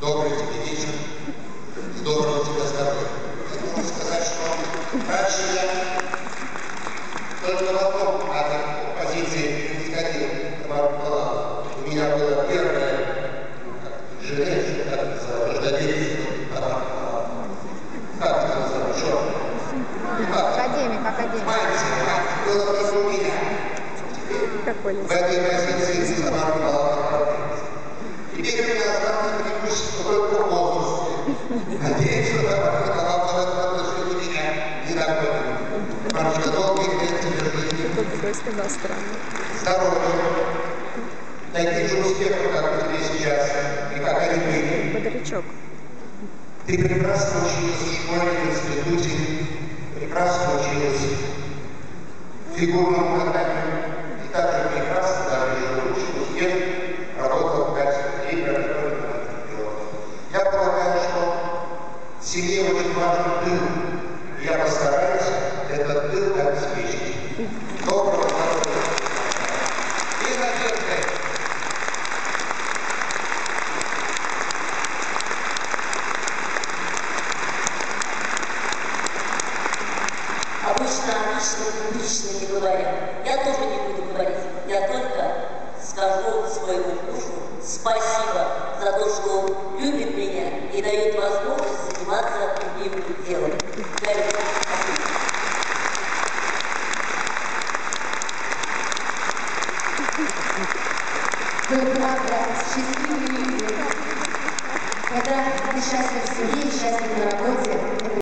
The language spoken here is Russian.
Добрый тебе вечер. И доброго тебе здоровья. Я должен сказать, что раньше я только в одном от позиции не ходил. У меня было первое ну, как, жилет, что как называется, рождодельство. Как это называется? Что? Академик, академик. Мальчик, было только у меня. В этой позиции самоорганизовал Теперь у меня остался преимущество только в возрасте. Надеюсь, что самоорганизовал в этом отношении меня не догонит. Потому что лет тебе жизни другой здоровья, таких же успехов, как у тебя сейчас, и как они были. Бодрячок. Ты прекрасно училась в школе, в институте, прекрасно училась фигурному катанию, семье очень важен тыл, и я постараюсь этот тыл обеспечить. Доброго здоровья и надежды. Обычно лично публично не говорят. Я тоже не буду делом. Гарри, спасибо. Вы правда счастливые люди. Когда ты счастлив в семье, счастлив